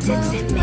真真。